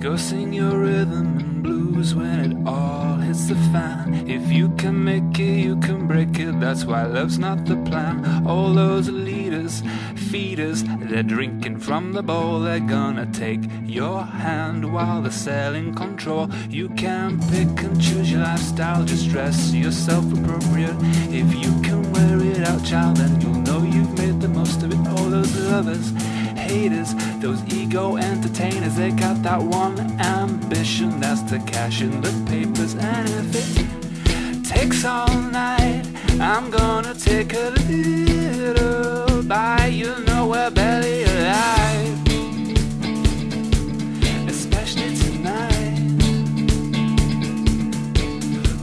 Go sing your rhythm and blues when it all hits the fan. If you can make it, you can break it. That's why love's not the plan. All those leaders, feeders, they're drinking from the bowl. They're gonna take your hand while they're selling control. You can pick and choose your lifestyle, just dress yourself appropriate. If you can wear it out, child, then you'll know you've made the most of it. All those lovers haters, those ego entertainers, they got that one ambition that's to cash in the papers. And if it takes all night, I'm gonna take a little bite. You know we're barely alive, especially tonight.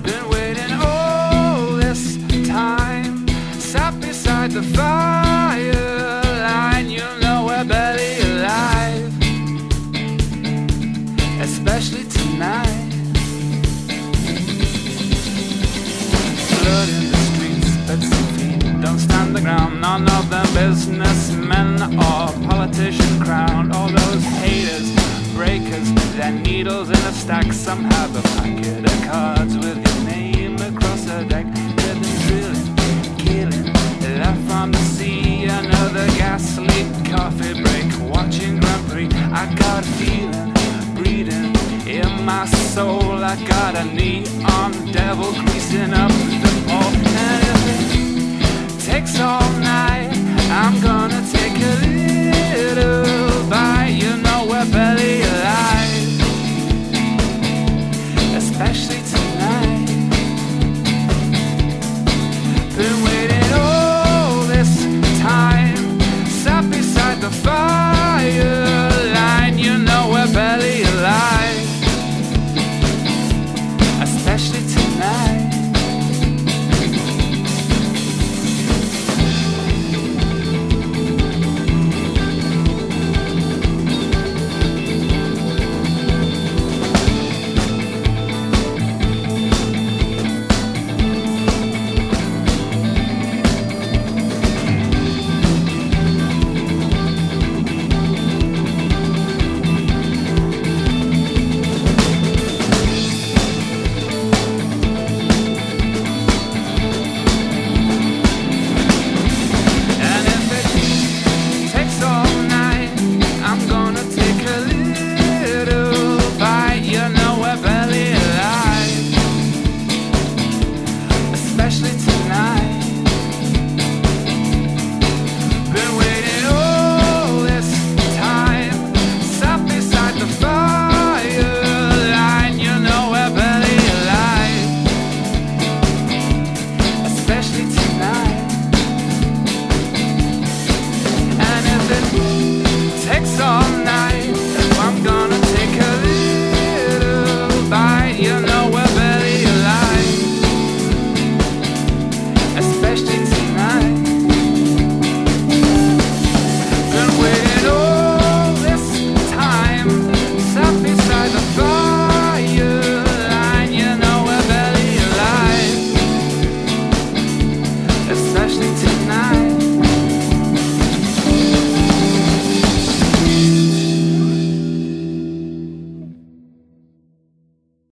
Been waiting all this time, sat beside the fire especially tonight. Blood in the streets, and feet don't stand the ground. None of them businessmen or politician crowned. All those haters, breakers, their needles in a stack. Some have a packet of cards with your name across the deck. My soul. I got a neon devil greasing up